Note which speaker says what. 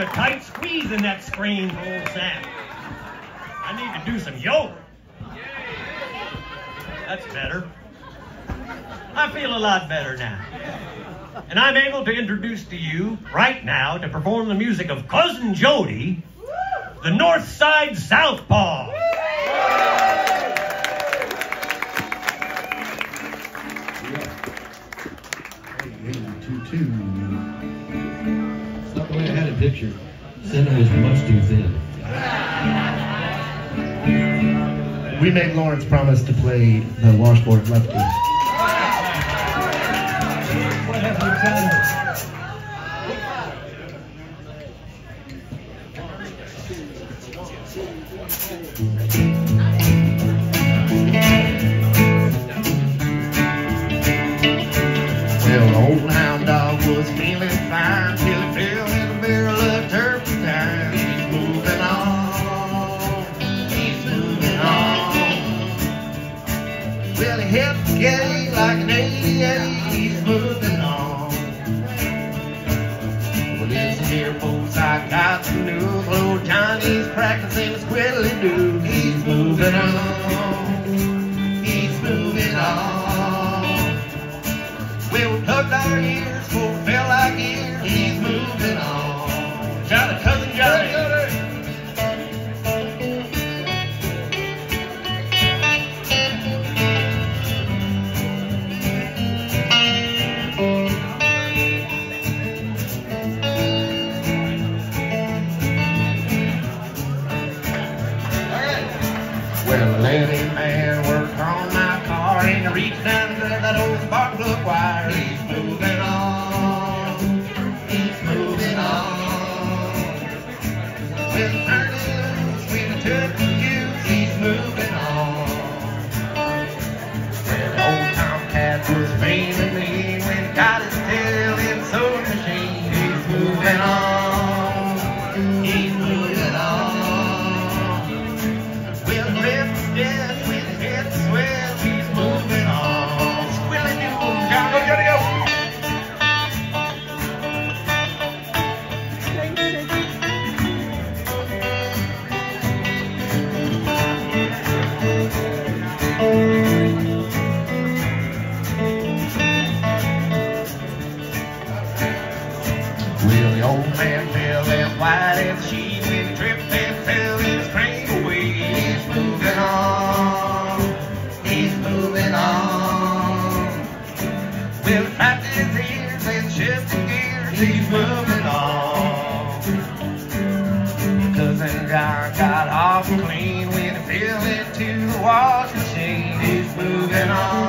Speaker 1: a tight squeeze in that screen, old Sam. I need to do some yoga. That's better. I feel a lot better now. And I'm able to introduce to you right now to perform the music of Cousin Jody, the North Side Southpaw.
Speaker 2: Two, two. I had it pictured. Center was much too thin.
Speaker 3: We made Lawrence promise to play the washboard lefty.
Speaker 2: What happened to
Speaker 3: Well, old hound dog was feeling fine till he fell Johnny's practicing his quiddly do. He's moving on, he's moving on. Well, we plugged our ears for Well, turn old man fell and white as she when he tripped and fell his cradle away. He's moving on. He's moving on. Well, he tapped his ears and shifted gears. He's moving on. Cousin John got off clean when he fell into the wash machine. He's moving on.